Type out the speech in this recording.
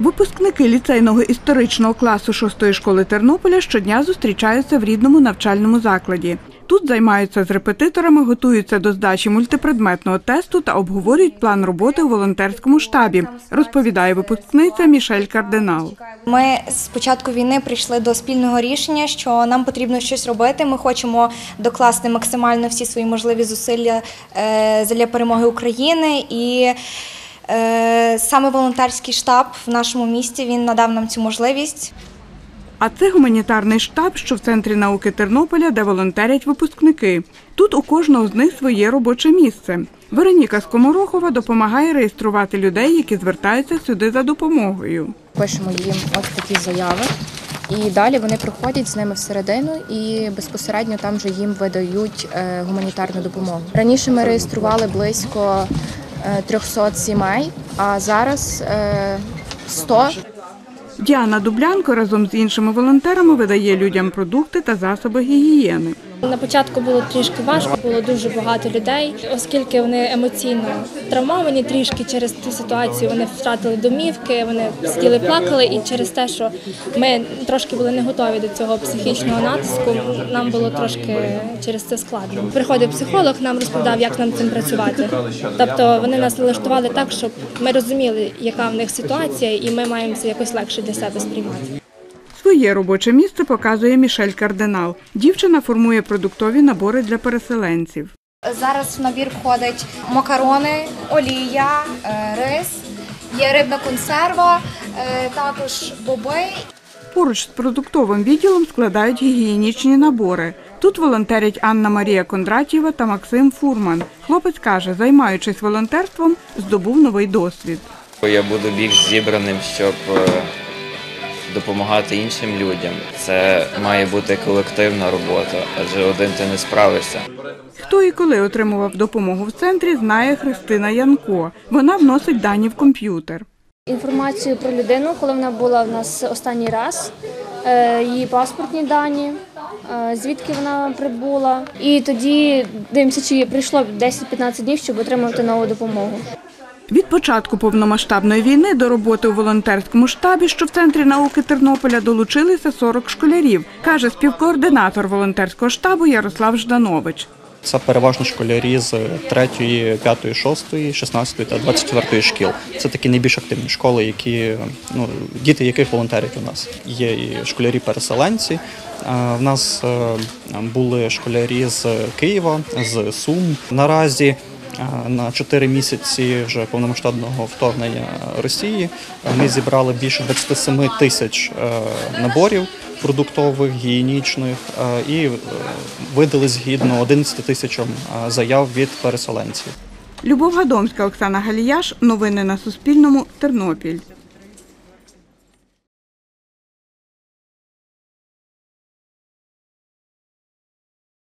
Випускники ліцейного історичного класу шостої школи Тернополя щодня зустрічаються в рідному навчальному закладі. Тут займаються з репетиторами, готуються до здачі мультипредметного тесту та обговорюють план роботи у волонтерському штабі, розповідає випускниця Мішель Кардинал. Ми з початку війни прийшли до спільного рішення, що нам потрібно щось робити. Ми хочемо докласти максимально всі свої можливі зусилля е, для перемоги України. І саме волонтерський штаб в нашому місті він надав нам цю можливість. А це гуманітарний штаб, що в центрі науки Тернополя, де волонтерять випускники. Тут у кожного з них своє робоче місце. Вероніка Скоморохова допомагає реєструвати людей, які звертаються сюди за допомогою. пишемо їм ось такі заяви. І далі вони проходять з ними всередину і безпосередньо там вже їм видають е, гуманітарну допомогу. Раніше ми реєстрували близько е, 300 сімей, а зараз е, 100. Діана Дублянко разом з іншими волонтерами видає людям продукти та засоби гігієни. На початку було трішки важко, було дуже багато людей, оскільки вони емоційно травмовані трішки через ту ситуацію. Вони втратили домівки, вони сиділи, плакали, і через те, що ми трошки були не готові до цього психічного натиску, нам було трошки через це складно. Приходив психолог, нам розповідав, як нам цим працювати. Тобто вони нас налаштували так, щоб ми розуміли, яка в них ситуація, і ми маємо це якось легше для себе сприймати. Своє робоче місце показує Мішель Кардинал. Дівчина формує продуктові набори для переселенців. Зараз в набір входять макарони, олія, е, рис, є рибна консерва, е, також боби Поруч з продуктовим відділом складають гігієнічні набори. Тут волонтерять Анна Марія Кондратєва та Максим Фурман. Хлопець каже, займаючись волонтерством, здобув новий досвід. Я буду більш зібраним, щоб е, допомагати іншим людям. Це має бути колективна робота, адже один ти не справишся. Хто і коли отримував допомогу в центрі, знає Христина Янко. Вона вносить дані в комп'ютер. інформацію про людину, коли вона була в нас останній раз, е, її паспортні дані, е, звідки вона прибула. І тоді дивимося, чи прийшло 10-15 днів, щоб отримати нову допомогу. Від початку повномасштабної війни до роботи у волонтерському штабі, що в центрі науки Тернополя, долучилися 40 школярів, каже співкоординатор волонтерського штабу Ярослав Жданович. Це переважно школярі з 3, 5, 6, 16 та 24 шкіл. Це такі найбільш активні школи, які ну діти, яких волонтерять у нас. Є і школярі-переселенці. В нас е, були школярі з Києва, з Сум. Наразі на 4 місяці вже повномасштабного вторгнення Росії ми зібрали більше 27 тисяч е, наборів продуктових, гігієнічних е, і е, видали згідно 11 тисячам заяв від переселенців. Любов Гадомська, Оксана Галіяш. Новини на Суспільному. Тернопіль.